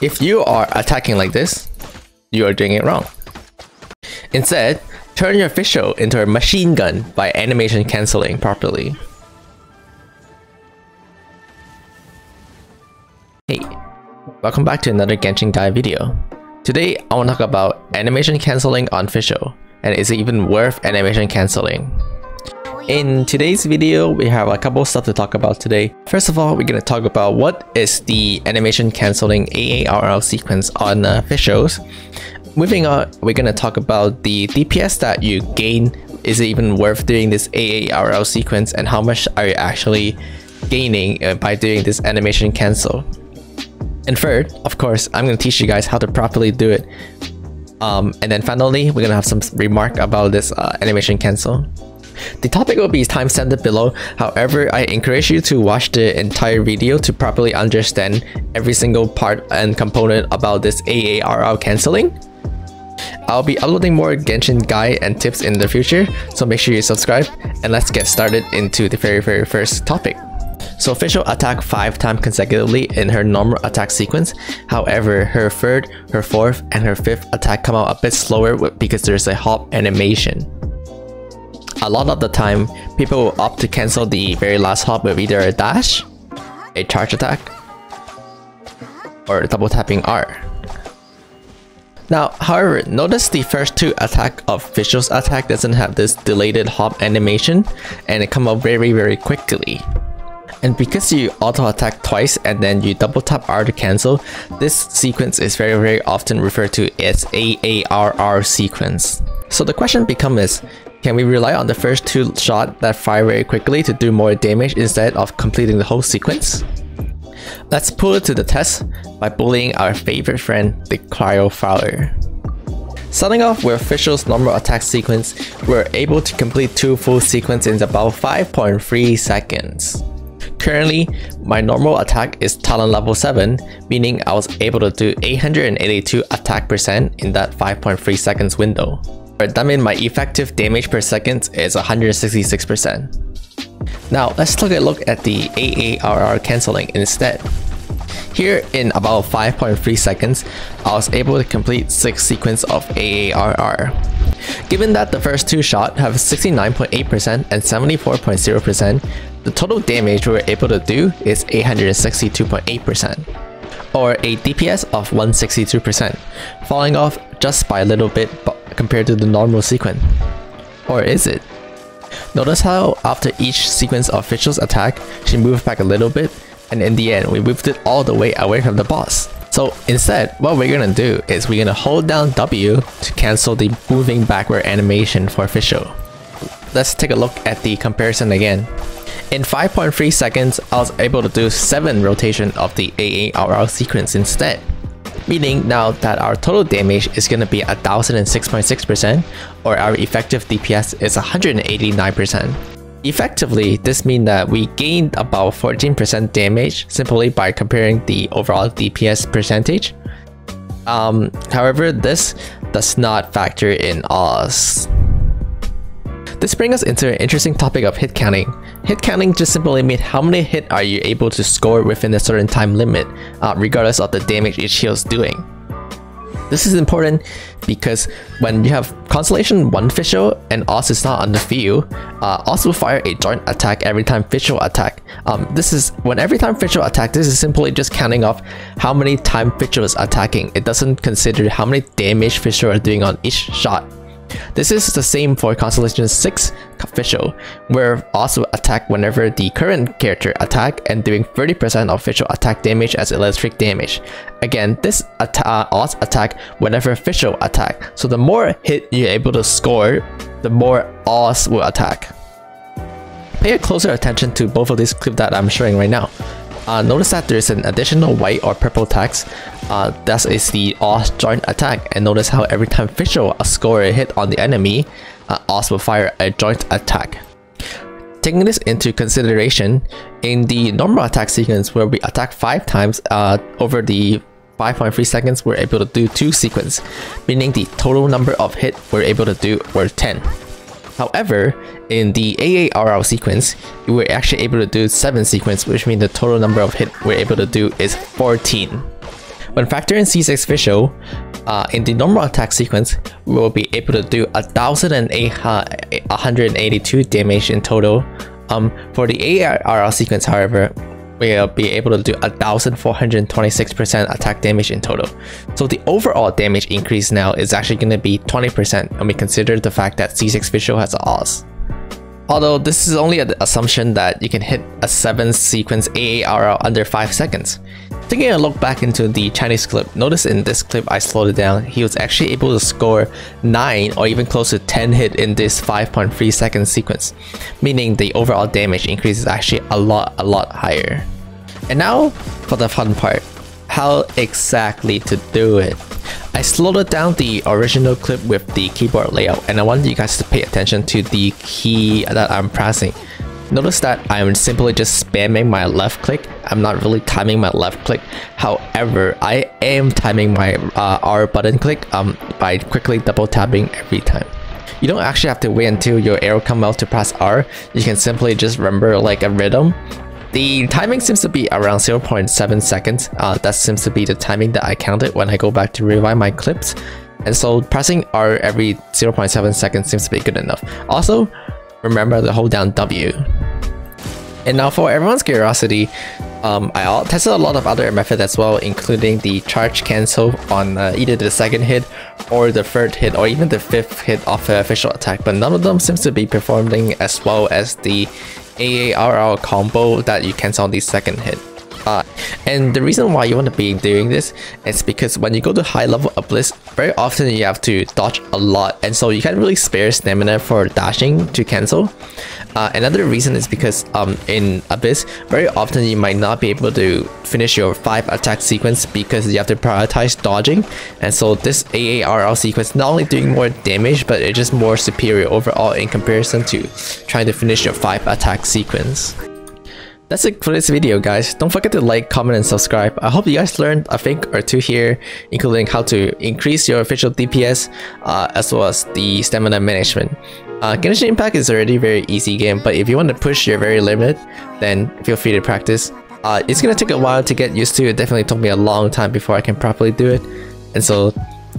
If you are attacking like this, you are doing it wrong. Instead, turn your Fischl into a machine gun by animation cancelling properly. Hey, welcome back to another Genshin Guide video. Today, I want to talk about animation cancelling on Fischl, and is it even worth animation cancelling? In today's video, we have a couple of stuff to talk about today. First of all, we're going to talk about what is the animation cancelling AARL sequence on uh, Fischls. Moving on, we're going to talk about the DPS that you gain. Is it even worth doing this AARL sequence and how much are you actually gaining uh, by doing this animation cancel? And third, of course, I'm going to teach you guys how to properly do it. Um, and then finally, we're going to have some remark about this uh, animation cancel. The topic will be timestamped below, however I encourage you to watch the entire video to properly understand every single part and component about this AARL cancelling. I'll be uploading more Genshin guide and tips in the future, so make sure you subscribe and let's get started into the very very first topic. So Fischl attack 5 times consecutively in her normal attack sequence, however her third, her fourth, and her fifth attack come out a bit slower because there's a hop animation a lot of the time, people will opt to cancel the very last hop with either a dash, a charge attack, or double tapping R. Now, however, notice the first two attack of Fischl's attack doesn't have this delayed hop animation and it come out very very quickly. And because you auto attack twice and then you double tap R to cancel, this sequence is very very often referred to as AARR sequence. So the question becomes can we rely on the first two shots that fire very quickly to do more damage instead of completing the whole sequence? Let's put it to the test by bullying our favorite friend, the Cryo Fowler. Starting off with Fischl's normal attack sequence, we're able to complete two full sequences in about 5.3 seconds. Currently, my normal attack is talent level 7, meaning I was able to do 882 attack percent in that 5.3 seconds window. That means my effective damage per second is 166%. Now let's take a look at the AARR cancelling instead. Here in about 5.3 seconds, I was able to complete 6 sequence of AARR. Given that the first two shots have 69.8% and 74.0%, the total damage we were able to do is 862.8% or a DPS of 162%, falling off just by a little bit compared to the normal sequence. Or is it? Notice how after each sequence of Fischl's attack, she moved back a little bit, and in the end, we moved it all the way away from the boss. So instead, what we're gonna do is we're gonna hold down W to cancel the moving backward animation for Fischl. Let's take a look at the comparison again. In 5.3 seconds, I was able to do 7 rotation of the AARR sequence instead meaning now that our total damage is going to be 1006.6% or our effective DPS is 189%. Effectively, this means that we gained about 14% damage simply by comparing the overall DPS percentage. Um, however, this does not factor in Oz. This brings us into an interesting topic of hit counting. Hit counting just simply means how many hit are you able to score within a certain time limit, uh, regardless of the damage each heal is doing. This is important because when you have Constellation 1 Fischl and Oz is not on the field, uh, Oz will fire a joint attack every time Fischl attack. Um, this is when every time Fischl attack, this is simply just counting off how many time Fischl is attacking. It doesn't consider how many damage Fischl are doing on each shot. This is the same for Constellation 6 Fischl, where also attack whenever the current character attack and doing 30% of Fischl attack damage as electric damage. Again, this atta uh, attack whenever Fischl attack, so the more hit you're able to score, the more Oz will attack. Pay a closer attention to both of these clips that I'm showing right now. Uh, notice that there's an additional white or purple text. Uh, that is the Oz joint attack. And notice how every time Fischl score a hit on the enemy, uh, Oz will fire a joint attack. Taking this into consideration, in the normal attack sequence where we attack 5 times uh, over the 5.3 seconds, we're able to do 2 sequence, meaning the total number of hit we're able to do were 10. However, in the AARL sequence, we were actually able to do 7 sequence, which means the total number of hit we're able to do is 14. When factoring C6 Fischl, uh, in the normal attack sequence, we will be able to do 1,182 damage in total. Um, for the AARR sequence, however, we'll be able to do 1426% attack damage in total. So the overall damage increase now is actually going to be 20% and we consider the fact that C6 Fischl has a Oz. Although this is only an assumption that you can hit a 7 sequence AARR under 5 seconds. Taking a look back into the Chinese clip, notice in this clip I slowed it down, he was actually able to score 9 or even close to 10 hit in this 5.3 second sequence, meaning the overall damage increase is actually a lot a lot higher. And now for the fun part, how exactly to do it. I slowed down the original clip with the keyboard layout and I want you guys to pay attention to the key that I'm pressing. Notice that I'm simply just spamming my left click. I'm not really timing my left click. However, I am timing my uh, R button click um, by quickly double tapping every time. You don't actually have to wait until your arrow come out to press R. You can simply just remember like a rhythm. The timing seems to be around 0.7 seconds. Uh, that seems to be the timing that I counted when I go back to rewind my clips. And so pressing R every 0.7 seconds seems to be good enough. Also, remember to hold down W. And now for everyone's curiosity, um, I tested a lot of other methods as well, including the charge cancel on uh, either the second hit or the third hit or even the fifth hit of the official attack, but none of them seems to be performing as well as the AARR combo that you cancel on the second hit. And the reason why you want to be doing this is because when you go to high level Abyss, very often you have to dodge a lot and so you can't really spare stamina for dashing to cancel. Uh, another reason is because um, in Abyss, very often you might not be able to finish your 5 attack sequence because you have to prioritize dodging and so this AARR sequence not only doing more damage but it's just more superior overall in comparison to trying to finish your 5 attack sequence. That's it for this video guys. Don't forget to like, comment, and subscribe. I hope you guys learned a thing or two here, including how to increase your official DPS, uh, as well as the stamina management. Uh, Genshin Impact is already a very easy game, but if you want to push your very limit, then feel free to practice. Uh, it's gonna take a while to get used to, it definitely took me a long time before I can properly do it, and so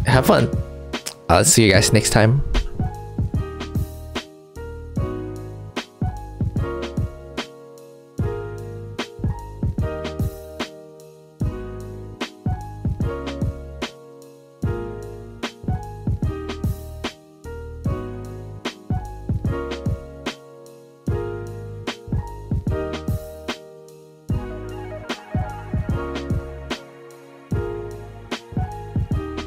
have fun. I'll see you guys next time.